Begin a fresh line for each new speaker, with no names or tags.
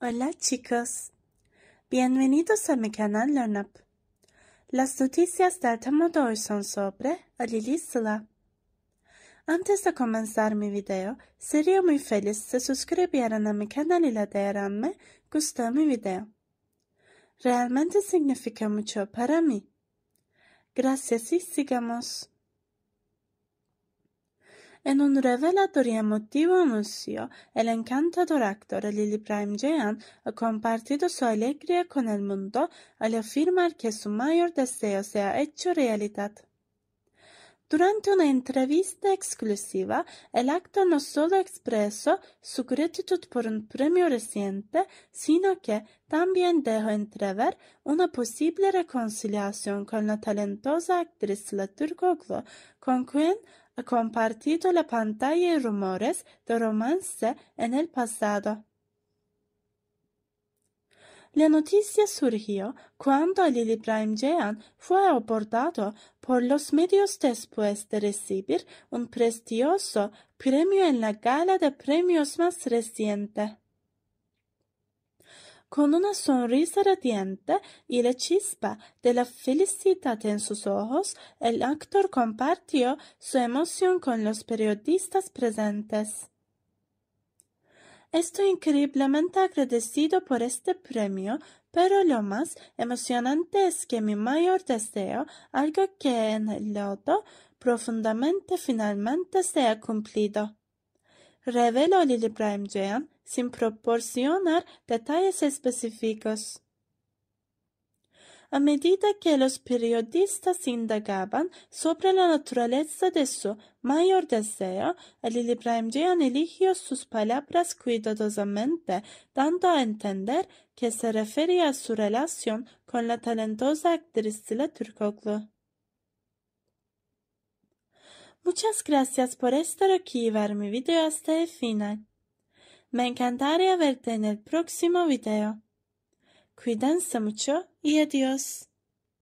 Hola chicos, bienvenidos a mi canal LearnUp. Las noticias del tema de hoy son sobre Alili Sıla. Antes de comenzar mi video, sería muy feliz si suscribieran a mi canal y le dieran me gusta mi video. Realmente significa mucho para mí. Gracias y sigamos. En un revelador y emotivo anuncio, el encantador actor Lily Prime Jean ha compartido su alegría con el mundo al afirmar que su mayor deseo se ha hecho realidad. Durante una entrevista exclusiva, el actor no solo expresó su gratitud por un premio reciente, sino que también dejó entrever una posible reconciliación con la talentosa actriz La Turcoglu, con quien compartido la pantalla y rumores de romance en el pasado. La noticia surgió cuando Lily Prime Jean fue abordado por los medios después de recibir un prestigioso premio en la gala de premios más reciente. Con una sonrisa radiante y la chispa de la felicidad en sus ojos, el actor compartió su emoción con los periodistas presentes. Estoy increíblemente agradecido por este premio, pero lo más emocionante es que mi mayor deseo, algo que he anhelado profundamente, finalmente se ha cumplido. Reveló Lily sin proporcionar detalles específicos. A medida que los periodistas indagaban sobre la naturaleza de su mayor deseo, Prime Jean eligió sus palabras cuidadosamente, dando a entender que se refería a su relación con la talentosa actriz Dila Turkoglu. Muchas gracias por estar aquí y ver mi video hasta el final. Me encantaría verte en el próximo video. Cuídense mucho y adiós.